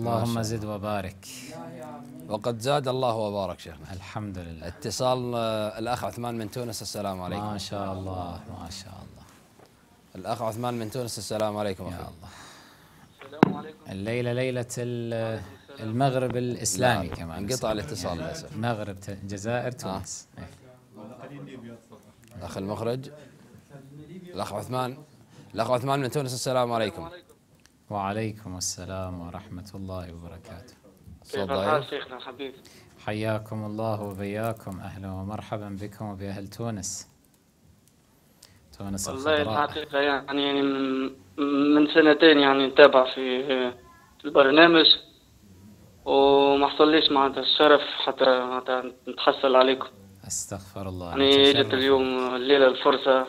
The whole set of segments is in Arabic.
اللهم زد وبارك. وقد زاد الله وبارك شيخنا. الحمد لله اتصال آه، الأخ عثمان من تونس السلام عليكم. ما شاء الله ما شاء الله. الأخ عثمان من تونس السلام عليكم يا أخي الله. السلام عليكم. الليلة ليلة ال- المغرب الإسلامي نعم، كمان. انقطع الاتصال للأسف. مغرب ت- الجزائر تونس. إيه. الأخ المخرج. الأخ عثمان. الأخ عثمان من تونس السلام عليكم. وعليكم السلام ورحمة الله وبركاته. كيف الحال شيخنا الحبيب حياكم الله وبياكم. أهلا ومرحبا بكم وبأهل تونس. تونس والله الخضراء. الحقيقة يعني يعني من- من سنتين يعني نتابع في البرنامج وما حصليش معناتها الشرف حتى معناتها نتحصل عليكم. أستغفر الله. يعني. جت اليوم الليلة الفرصة.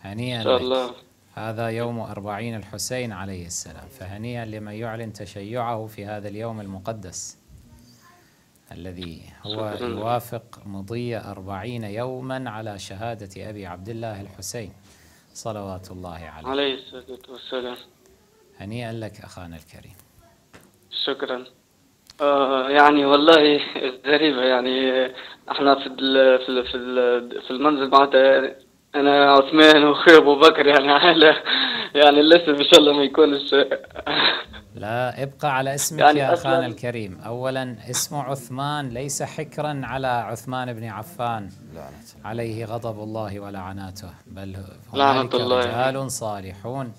هنيئا إن شاء لك. الله. هذا يوم أربعين الحسين عليه السلام فهنيئا لمن يعلن تشيعه في هذا اليوم المقدس الذي هو. يوافق مضي أربعين يوما على شهادة أبي عبد الله الحسين صلوات الله عليه. عليه الصلاة والسلام. هنيئا لك أخانا الكريم. شكرا. آه يعني والله غريبة يعني إحنا في ال في ال في, ال في المنزل معناتها أنا عثمان وأخوي أبو بكر يعني عائلة يعني الاسم إن شاء الله ما يكونش لا ابقى على اسمك يعني يا أخانا أصلاً- الكريم. أولا اسمه عثمان ليس حكرا على عثمان بن عفان. عليه غضب الله ولعناته. بل لعنة هنالك الله. رجال صالحون.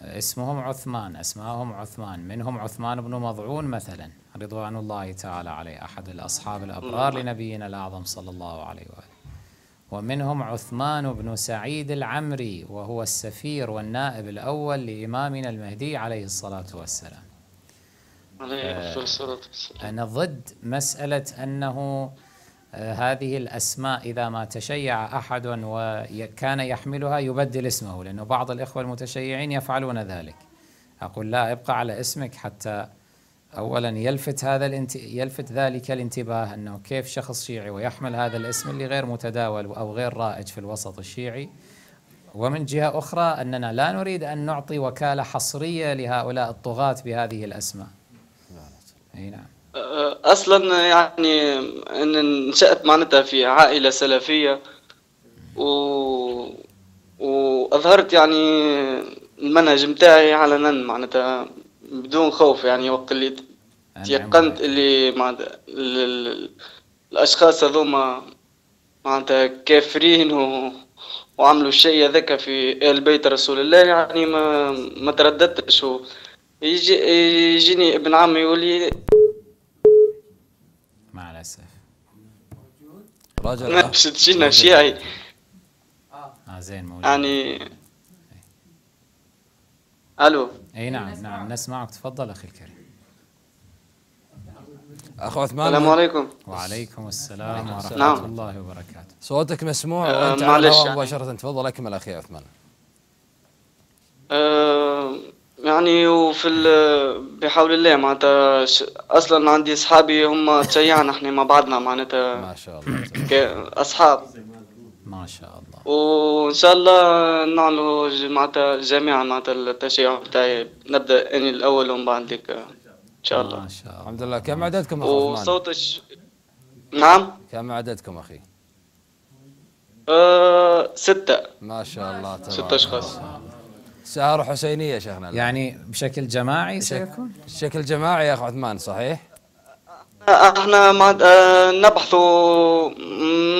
اسمهم عثمان أسماءهم عثمان. منهم عثمان بن مضعون مثلا. رضوان الله تعالى عليه أحد الأصحاب الأبرار لنبينا الأعظم صلى الله عليه وآله. ومنهم عثمان بن سعيد العمري وهو السفير والنائب الأول لإمامنا المهدي عليه الصلاة والسلام. عليه أفضل الصلاة والسلام. أنا ضد مسألة أنه آه، هذه الأسماء إذا ما تشيع أحد وكان يحملها يبدل اسمه لأنه بعض الإخوة المتشيعين يفعلون ذلك. أقول لا ابقى على اسمك حتى أولا يلفت هذا الانت... يلفت ذلك الانتباه أنه كيف شخص شيعي ويحمل هذا الاسم اللي غير متداول أو غير رائج في الوسط الشيعي. ومن جهة أخرى أننا لا نريد أن نعطي وكالة حصرية لهؤلاء الطغاة بهذه الأسماء. أي نعم. أصلا يعني إن نشأت معناتها في عائلة سلفية و وأظهرت يعني المنهج متاعي علنا معناتها بدون خوف يعني وقت اللي تيقنت. اللي معناتها ال- ال- الأشخاص هذوما معناتها كافرين و... وعملوا الشيء ذاك في آل بيت رسول الله يعني ما ما ترددتش. و... يجي يجيني ابن عمي يقول لي مع الأسف. رجل ما باش تجينا شيعي آه زين موجود. يعني ألو. أي نعم نعم. نسمعك تفضل أخي الكريم. أخ عثمان. السلام عليكم. وعليكم السلام ورحمة نعم. الله وبركاته. صوتك مسموع. آه، وأنت على يعني. مباشرة. تفضل أكمل أخي عثمان. آه يعني وفي بحول الله معناتها أصلا عندي أصحابي هم تشيعنا إحنا مع بعضنا معناتها ما شاء الله. كاصحاب ما شاء الله وان شاء الله نعملوا ج- معناتها جميعا معناتها التشيع بتاعي. نبدأ إني الأول ومن بعد ذيك إن شاء الله. ما شاء الله الحمد لله. كم عددكم عثمان؟ وصوت الش... نعم؟ كم عددكم أخي؟ آه ستة. ما شاء الله تبارك ستة أشخاص. سهرة حسينية شيخنا يعني بشكل جماعي سيكون؟ شكل جماعي يا أخ عثمان صحيح؟ إحنا مع... آه، نبحث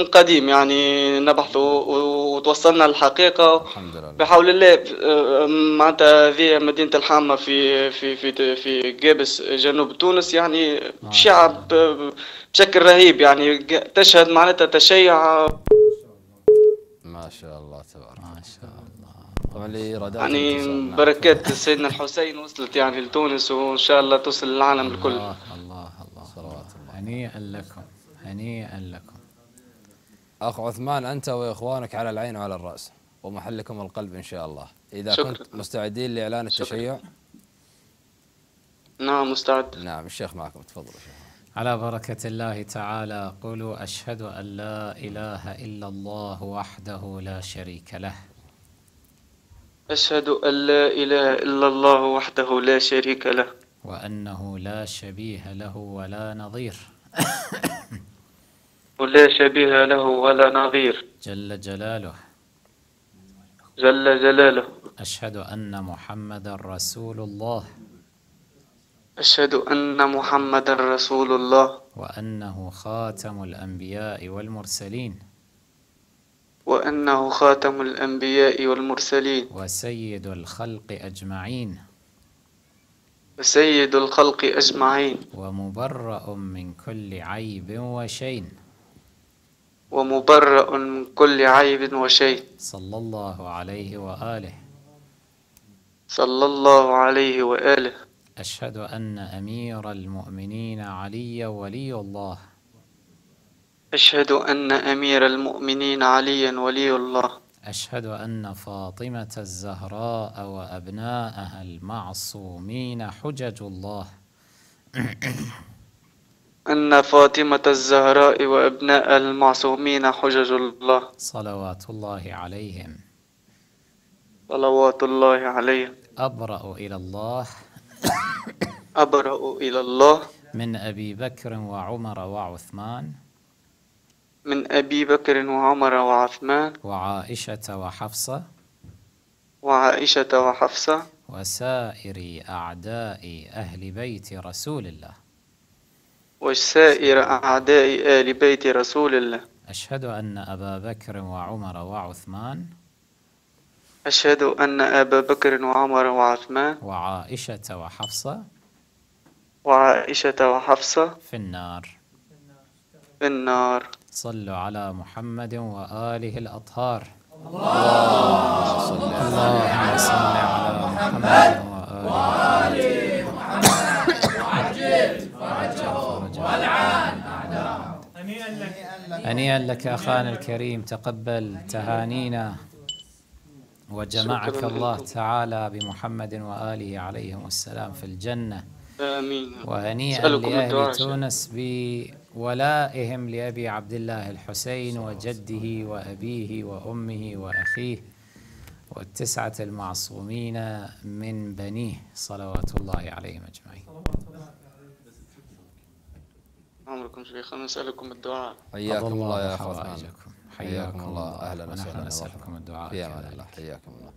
من قديم يعني نبحث وتوصلنا للحقيقة الحمد لله. بحول الله معناتها هذه مدينة الحامة في في في في قابس جنوب تونس يعني شعب بشكل رهيب يعني تشهد معناتها تشيع. ما شاء الله تبارك ما شاء الله. يعني. نعم. بركات سيدنا الحسين وصلت يعني لتونس وإن شاء الله توصل للعالم الكل. الله الله الله صلوات الله. هنيئا لكم هنيئا لكم. أخ عثمان أنت وإخوانك على العين وعلى الرأس. ومحلكم القلب إن شاء الله. إذا شكراً. كنت مستعدين لإعلان التشيع؟ نعم مستعد. نعم الشيخ معكم تفضل يا شيخ. على بركة الله تعالى قولوا أشهد أن لا إله إلا الله وحده لا شريك له. أشهد أن لا إله إلا الله وحده لا شريك له. وأنه لا شبيه له ولا نظير. ولا شبيه له ولا نظير. جل جلاله. جل جلاله. أشهد أن محمدا رسول الله. أشهد أن محمدا رسول الله. وأنه خاتم الأنبياء والمرسلين. وأنه خاتم الأنبياء والمرسلين. وسيد الخلق أجمعين. وسيد الخلق أجمعين. ومبرأ من كل عيب وشين. ومبرأ من كل عيب وشيء. صلى الله عليه وآله. صلى الله عليه وآله. أشهد أن أمير المؤمنين علي ولي الله. أشهد أن أمير المؤمنين عليا ولي الله. أشهد أن فاطمة الزهراء وأبناءها المعصومين حجج الله. أن فاطمة الزهراء وأبناء المعصومين حجج الله. صلوات الله عليهم. صلوات الله عليهم. أبرأ إلى الله. أبرأ إلى الله. من أبي بكر وعمر وعثمان. من أبي بكر وعمر وعثمان. وعائشة وحفصة. وعائشة وحفصة. وسائر أعداء أهل بيت رسول الله. وسائر أعداء آل بيت رسول الله. أشهد أن أبا بكر وعمر وعثمان. أشهد أن أبا بكر وعمر وعثمان. وعائشة وحفصة. وعائشة وحفصة. في النار. في النار. صلوا على محمد وآله الأطهار. اللهم صل على محمد وآله. هنيئا لك أخانا الكريم تقبل تهانينا وجمعك الله. تعالى بمحمد وآله عليهم السلام في الجنة آمين وهنيئا لأهل. تونس بولائهم لأبي عبد الله الحسين وجده وأبيه وأمه وأخيه والتسعة المعصومين من بنيه صلوات الله عليهم أجمعين عمركم شيخ نسألكم الدعاء. حياكم الله يا أخ حوائجكم عثمان حياكم الله. أهلا ونحن وسهلا نسألكم الدعاء. في الله حياكم الله.